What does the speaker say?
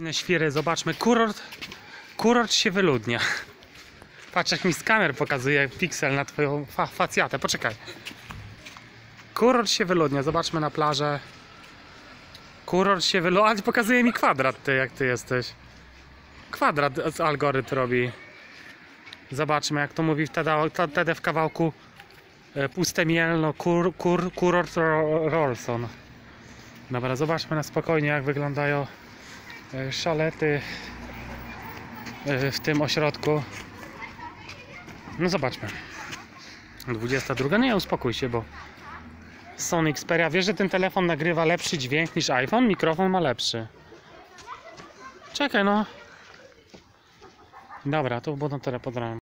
Inne świry, zobaczmy, kurort, kurort się wyludnia. Patrz jak mi skaner pokazuje piksel na twoją fa facjatę, poczekaj. Kurort się wyludnia, zobaczmy na plażę. Kurort się wyludnia, a pokazuje mi kwadrat ty, jak ty jesteś. Kwadrat z algorytm robi. Zobaczmy jak to mówi wtedy, w kawałku e, Puste Mielno, kur, kur, kurort Ro- Rolson. Dobra, zobaczmy na spokojnie jak wyglądają szalety e, w tym ośrodku. No zobaczmy. 22. Nie, uspokój się, bo Sony Xperia. Wiesz, że ten telefon nagrywa lepszy dźwięk niż iPhone? Mikrofon ma lepszy. Czekaj, no. Dobra, to było na tyle pod ranem.